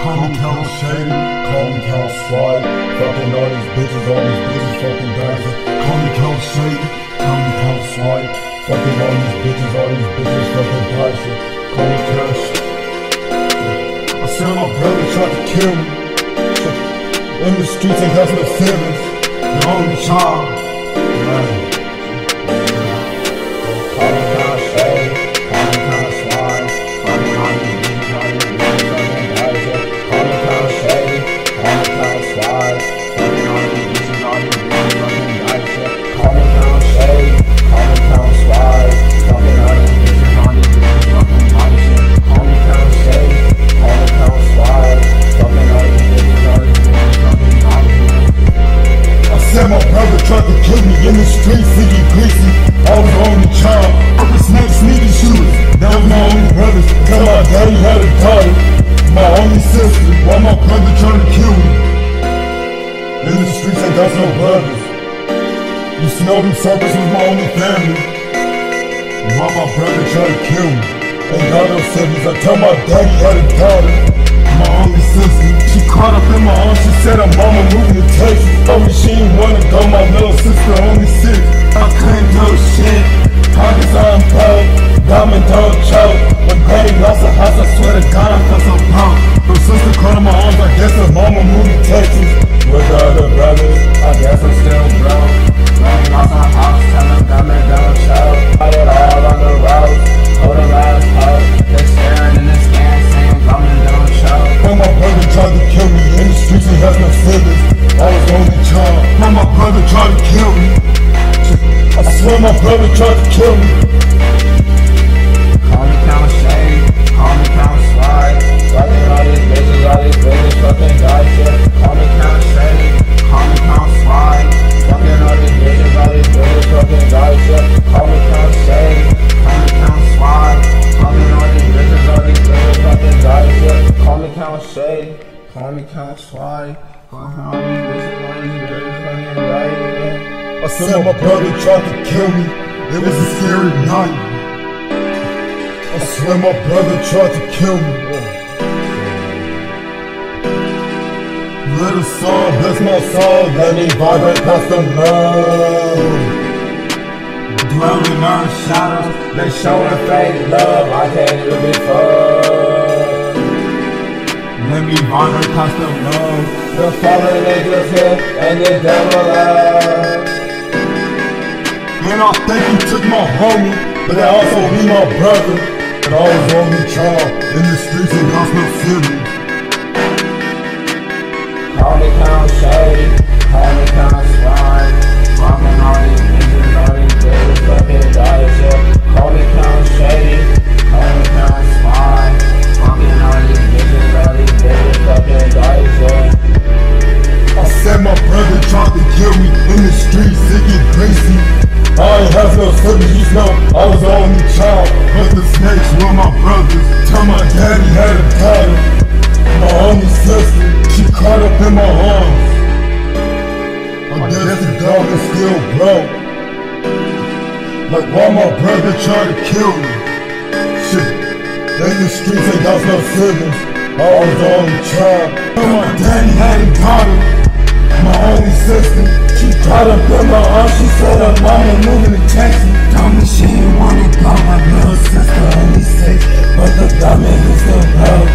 Count Shady, Count Swipe. Fucking all these bitches, all these bitches fucking me Count Shady, Count Swipe. Fucking all these bitches, all these bitches fucking me Count I said my brother tried to kill me. In the streets ain't got no feelings. The only child. No brothers. You see all them circles was my only family. While my brother tried to kill me. Ain't got no siblings. I tell my daddy had a daughter. My only sister. She caught up in my arms. She said her mama moving to Texas. Told me she ain't wanna go. My little sister only six. Said my brother tried to kill me. It was a scary night. I swear my brother tried to kill me. A song bless my soul, let me vibrate past the love. Dwelling in our shadows, they show showing fake love. I can't even be. Let me vibrate past the love. The fallen angels here and the devil out. And I think he took my homie, but that also be my brother. And I was only child in the streets of Gospel City. Call me call brother tried to kill me. Shit, they in the streets ain't got no siblings. I was the only child. But my daddy had a daughter. My only sister, she caught up in my arms. She said her mama moving to Texas. Told me she ain't wanna go. My little sister only six, but the diamond is still broke.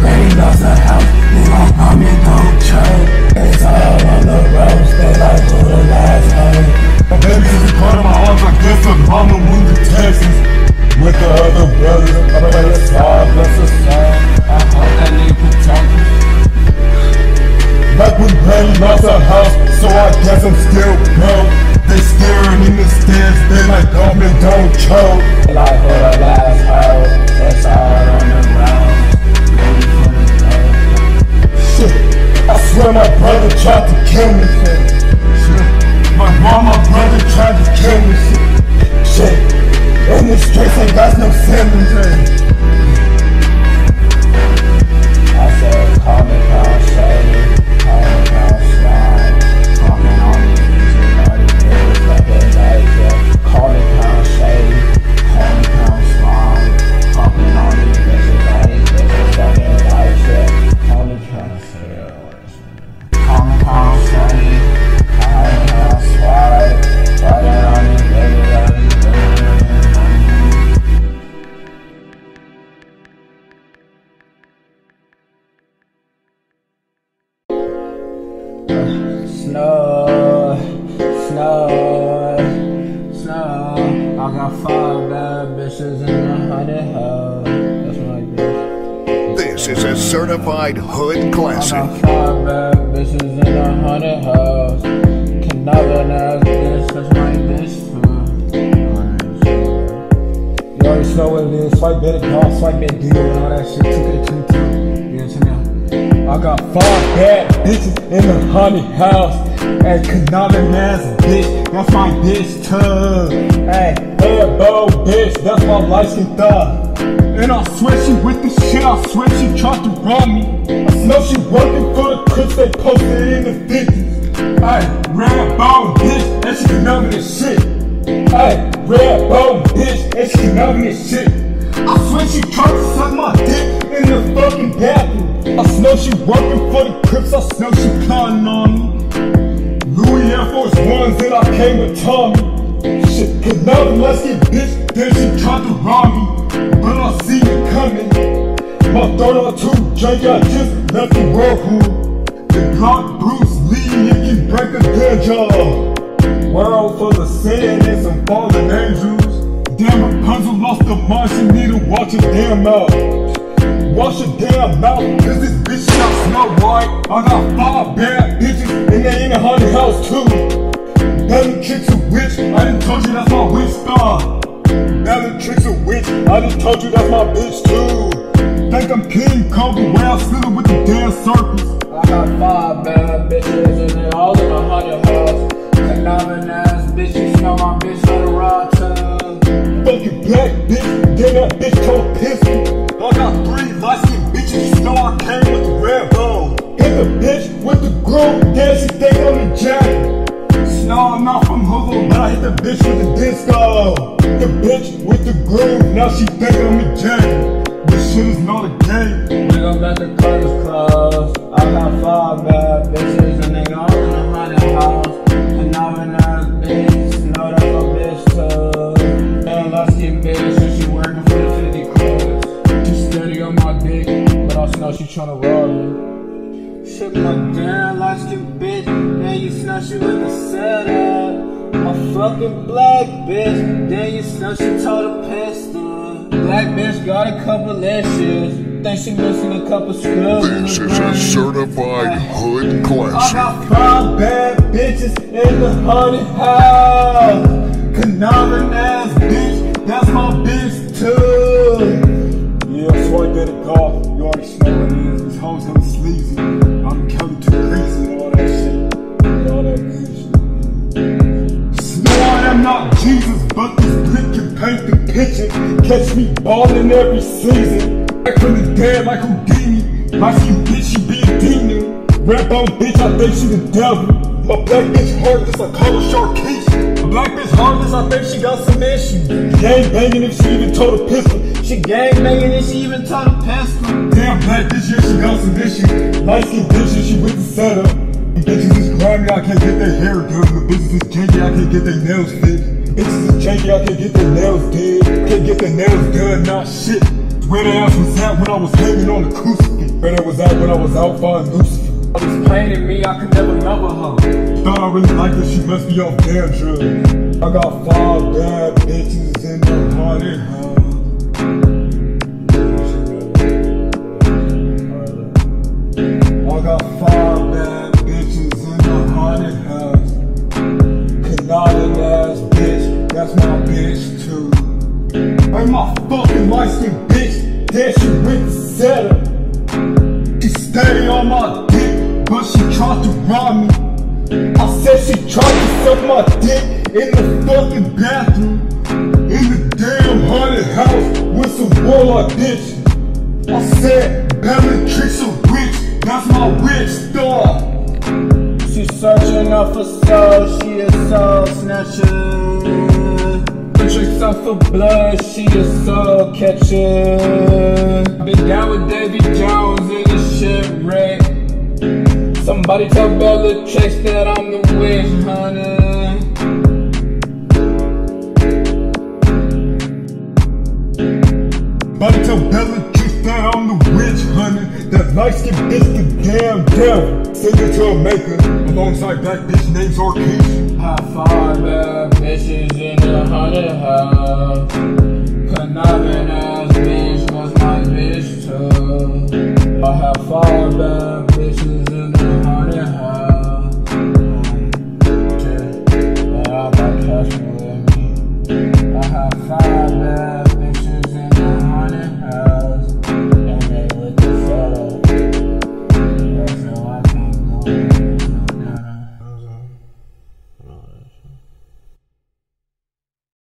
Granny lost her house, they like mommy don't choke. It's all on the roads, they like This is a certified hood I classic. got five bad bitches in a hundred hoes. Can never ass bitch, that's my bitch. You already know what it is. Swipe Bandit Goth, swipe that deal and all that shit. 2K22. You know what I'm saying? I got five bad bitches in the honey house. Hey, ass bitch, that's my bitch too. Hey, hey, bow bitch, that's my skin thug. And I swear she with the shit, I swear she tried to rob me. I know she working for the crips they posted in the 50s. Hey, red bone bitch, and she numbing this shit. Hey, red bone bitch, and she numbing this shit. I swear she tried to suck my dick in the fucking bathroom. I know she working for the crips, I know she plotting on me. Air Force Ones and I came with Tommy. Shit, cause now the get bitch, then she tried to rob me. But I see it coming. My third or two drink, I just left the whirlpool. The Glock Bruce Lee, it can break a dead jaw. World full of sin and some fallen angels. Damn, Rapunzel lost the mind, she need to watch her damn mouth. Wash your damn mouth, cause this bitch shot Snow White. I got five bad bitches, and they in a haunted house too. Bellatrix a witch, I done told you that's my witch star. tricks a witch, I done told you that's my bitch too. Think I'm King Cobra, where I slither with the damn circles. I got five bad bitches and they all in a hundred house. Cannabin ass bitch, you know my bitch on the rod too. Fucking black bitch, then that bitch told pistol. I got three light skinned bitches, you know I came with the red bone. Hit the bitch with the groove, then she think I'm the jack. Snow, I'm not from Hoover, but I hit the bitch with the disco. Hit the bitch with the groove, now she think I'm the jack. This shit is not a game. We gon' let the curtains close. I got five bad bitches and they all in a hundred house. Cannabin ass bitch, know she tryna rob me. Shit, my damn light skin bitch, then you snatch you with the setup. My fucking black bitch, then you snatch she told a pistol. Black bitch got a couple issues, think she missing a couple screws. in This the is a brain. certified hood I classic. got five bad bitches in the haunted house. Canarin ass bitch, that's my bitch Rap on bitch, I think she the devil. My black bitch heartless, I call her Sharkeisha. My black bitch heartless, I think she got some issues. Gang banging if she even told a pistol. She gang banging and she even told a pistol. Damn black bitch, yeah, she got some issues. Light skin bitch, she with the setup. Bitches is grimy, I can't get their hair done. The bitches is janky, I can't get their nails fit. Bitches is janky, I can't get their nails did. Can't get their nails done, not shit. Where the ass was at when I was hanging on the crucifix. Where they was at when I was out finding Lucifer. I was playing in me, I could never remember her. Thought I really liked her, she must be off damn. I got five bad bitches in the haunted. She tried to rob me. I said she tried to suck my dick in the fucking bathroom. In the damn haunted house with some warlock bitch. I said, Bellatrix a witch, that's my witch star. She's searching up for soul, she a soul snatcher. Tricks up for blood, she a soul catcher. Been down with Davy Jones in the shipwreck. Somebody tell Bellatrix that I'm the witch hunter. But tell Bellatrix that I'm the witch hunter. That Light skin bitch the damn devil. Send it to a maker. Alongside that bitch named Zorkeesh. Have five bad bitches in the hundred house. Conniving ass bitch was my bitch too. I have five bad bitches in the honey high.